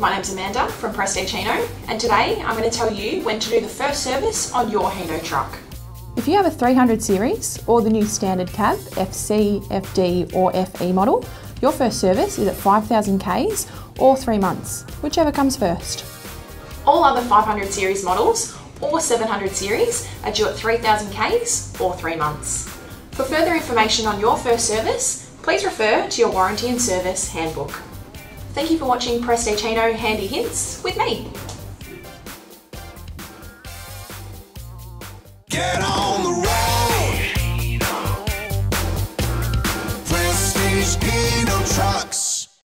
my name's Amanda from Prestige Hino and today I'm going to tell you when to do the first service on your Hino truck. If you have a 300 series or the new standard cab, FC, FD or FE model, your first service is at 5000 Ks or 3 months, whichever comes first. All other 500 series models or 700 series are due at 3000 Ks or 3 months. For further information on your first service, please refer to your warranty and service handbook. Thank you for watching Prestige Hino Handy Hints with me. Get on the road! Prestige